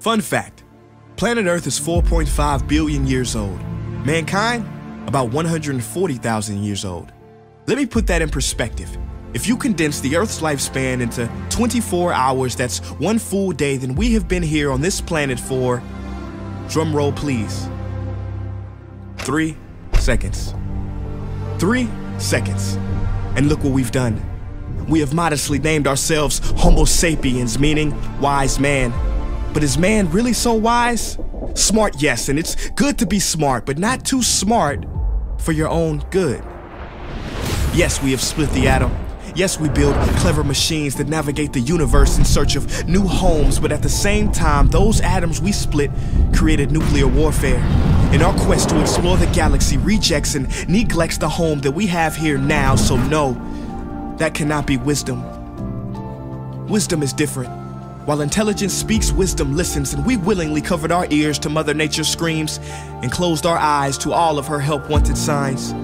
Fun fact planet Earth is 4.5 billion years old. Mankind, about 140,000 years old. Let me put that in perspective. If you condense the Earth's lifespan into 24 hours, that's one full day, then we have been here on this planet for, drum roll please, three seconds. Three seconds. And look what we've done. We have modestly named ourselves Homo sapiens, meaning wise man. But is man really so wise? Smart, yes, and it's good to be smart, but not too smart for your own good. Yes, we have split the atom. Yes, we build clever machines that navigate the universe in search of new homes, but at the same time, those atoms we split created nuclear warfare. In our quest to explore the galaxy, rejects and neglects the home that we have here now, so no, that cannot be wisdom. Wisdom is different. While intelligence speaks, wisdom listens, and we willingly covered our ears to Mother Nature's screams and closed our eyes to all of her help wanted signs.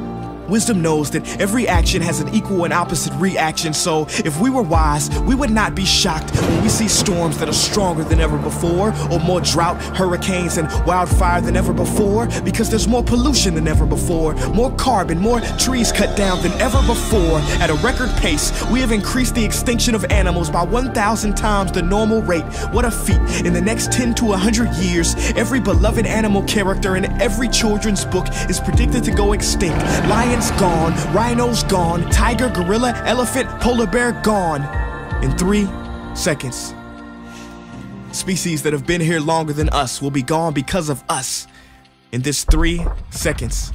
Wisdom knows that every action has an equal and opposite reaction, so if we were wise, we would not be shocked when we see storms that are stronger than ever before, or more drought, hurricanes, and wildfire than ever before, because there's more pollution than ever before, more carbon, more trees cut down than ever before. At a record pace, we have increased the extinction of animals by 1,000 times the normal rate. What a feat. In the next 10 to 100 years, every beloved animal character in every children's book is predicted to go extinct. Lions Lions gone, rhinos gone, tiger, gorilla, elephant, polar bear gone. In three seconds. Species that have been here longer than us will be gone because of us. In this three seconds.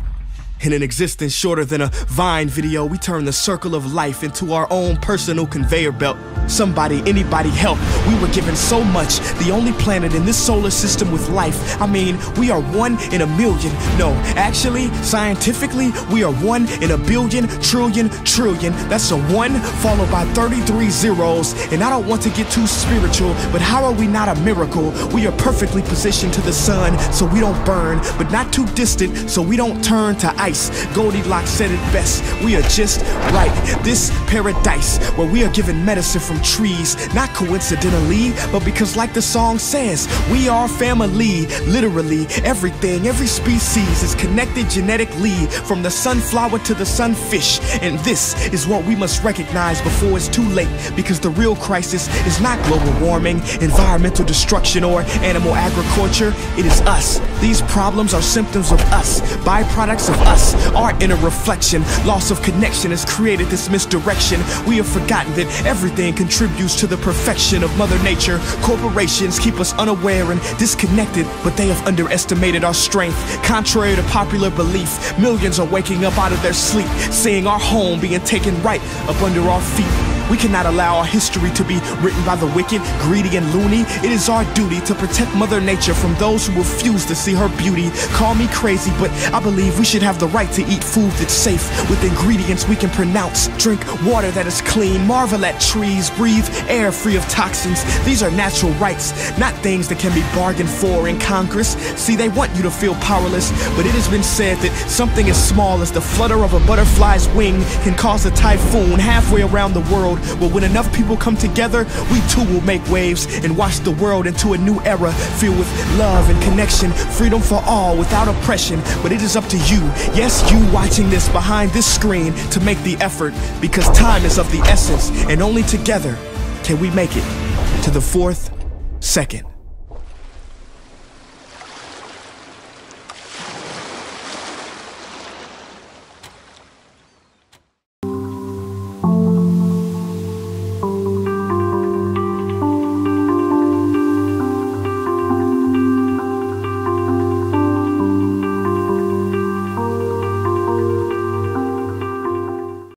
In an existence shorter than a Vine video, we turn the circle of life into our own personal conveyor belt. Somebody, anybody help. We were given so much, the only planet in this solar system with life. I mean, we are one in a million. No, actually, scientifically, we are one in a billion, trillion, trillion. That's a one followed by 33 zeros. And I don't want to get too spiritual, but how are we not a miracle? We are perfectly positioned to the sun so we don't burn, but not too distant so we don't turn to ice Goldilocks said it best. We are just right. This paradise where we are given medicine from trees, not coincidentally, but because, like the song says, we are family. Literally, everything, every species is connected genetically from the sunflower to the sunfish. And this is what we must recognize before it's too late because the real crisis is not global warming, environmental destruction, or animal agriculture. It is us. These problems are symptoms of us, byproducts of us us, our inner reflection. Loss of connection has created this misdirection. We have forgotten that everything contributes to the perfection of Mother Nature. Corporations keep us unaware and disconnected, but they have underestimated our strength. Contrary to popular belief, millions are waking up out of their sleep, seeing our home being taken right up under our feet. We cannot allow our history to be written by the wicked, greedy, and loony. It is our duty to protect Mother Nature from those who refuse to see her beauty. Call me crazy, but I believe we should have the right to eat food that's safe with ingredients we can pronounce. Drink water that is clean, marvel at trees, breathe air free of toxins. These are natural rights, not things that can be bargained for in Congress. See, they want you to feel powerless, but it has been said that something as small as the flutter of a butterfly's wing can cause a typhoon halfway around the world but when enough people come together, we too will make waves and wash the world into a new era filled with love and connection, freedom for all without oppression. But it is up to you, yes, you watching this behind this screen, to make the effort because time is of the essence, and only together can we make it to the fourth second.